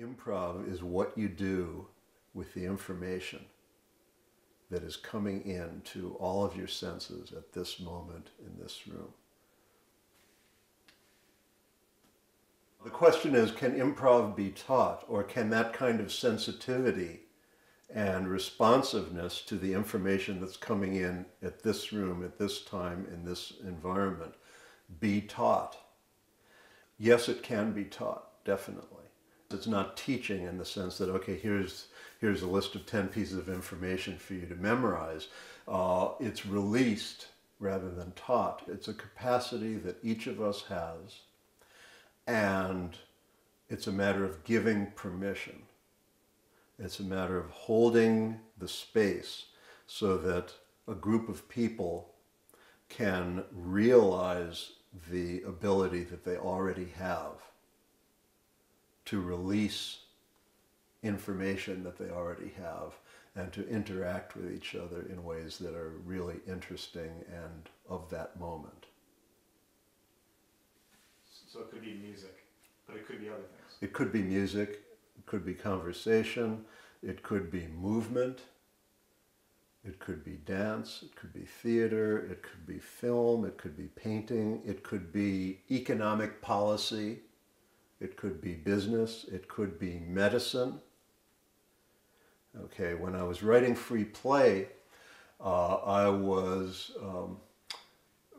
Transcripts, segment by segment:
Improv is what you do with the information that is coming in to all of your senses at this moment in this room. The question is can improv be taught, or can that kind of sensitivity and responsiveness to the information that's coming in at this room, at this time, in this environment be taught? Yes, it can be taught, definitely. It's not teaching in the sense that, okay, here's, here's a list of 10 pieces of information for you to memorize. Uh, it's released rather than taught. It's a capacity that each of us has, and it's a matter of giving permission. It's a matter of holding the space so that a group of people can realize the ability that they already have to release information that they already have and to interact with each other in ways that are really interesting and of that moment. So it could be music, but it could be other things. It could be music, it could be conversation, it could be movement, it could be dance, it could be theater, it could be film, it could be painting, it could be economic policy, it could be business, it could be medicine. Okay, when I was writing Free Play, uh, I was um,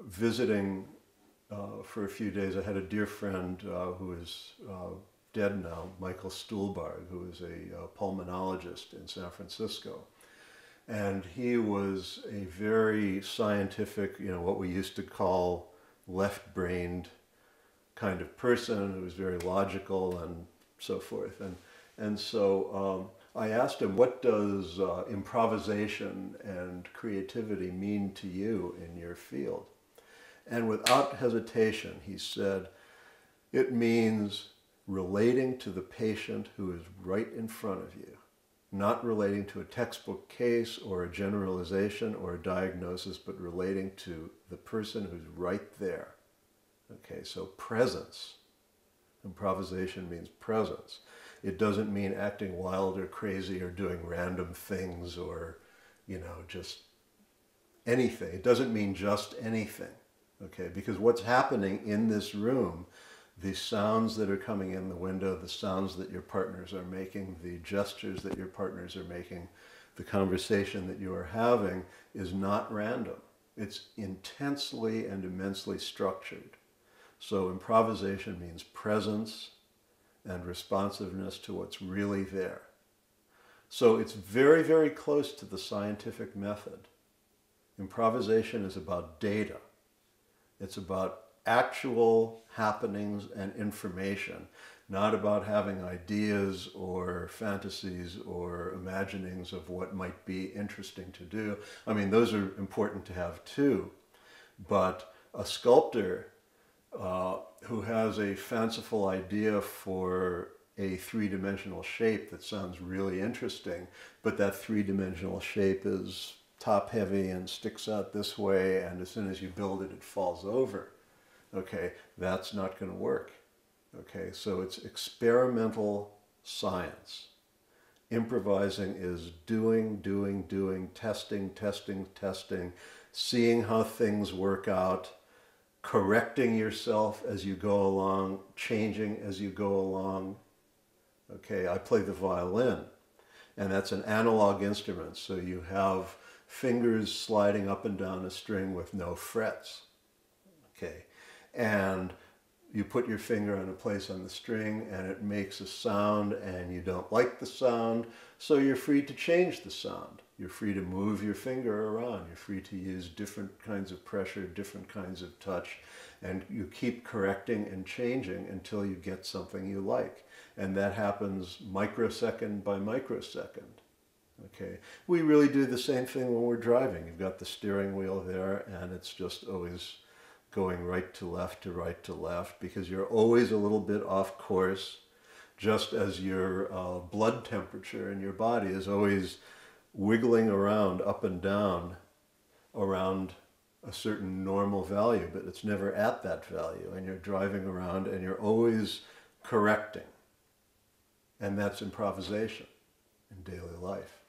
visiting uh, for a few days. I had a dear friend uh, who is uh, dead now, Michael Stuhlbarg, who is a uh, pulmonologist in San Francisco. And he was a very scientific, you know, what we used to call left-brained kind of person who was very logical and so forth. And, and so um, I asked him, what does uh, improvisation and creativity mean to you in your field? And without hesitation, he said, it means relating to the patient who is right in front of you, not relating to a textbook case or a generalization or a diagnosis, but relating to the person who's right there Okay, so presence. Improvisation means presence. It doesn't mean acting wild or crazy or doing random things or, you know, just anything. It doesn't mean just anything. Okay, because what's happening in this room, the sounds that are coming in the window, the sounds that your partners are making, the gestures that your partners are making, the conversation that you are having is not random. It's intensely and immensely structured. So improvisation means presence and responsiveness to what's really there. So it's very, very close to the scientific method. Improvisation is about data. It's about actual happenings and information, not about having ideas or fantasies or imaginings of what might be interesting to do. I mean, those are important to have too, but a sculptor uh, who has a fanciful idea for a three-dimensional shape that sounds really interesting, but that three-dimensional shape is top-heavy and sticks out this way, and as soon as you build it, it falls over. Okay, that's not going to work. Okay, so it's experimental science. Improvising is doing, doing, doing, testing, testing, testing, seeing how things work out, correcting yourself as you go along, changing as you go along. Okay, I play the violin, and that's an analog instrument, so you have fingers sliding up and down a string with no frets. Okay, and you put your finger on a place on the string and it makes a sound and you don't like the sound, so you're free to change the sound. You're free to move your finger around. You're free to use different kinds of pressure, different kinds of touch, and you keep correcting and changing until you get something you like. And that happens microsecond by microsecond. Okay, we really do the same thing when we're driving. You've got the steering wheel there, and it's just always going right to left to right to left because you're always a little bit off course, just as your uh, blood temperature in your body is always wiggling around up and down around a certain normal value, but it's never at that value. And you're driving around and you're always correcting. And that's improvisation in daily life.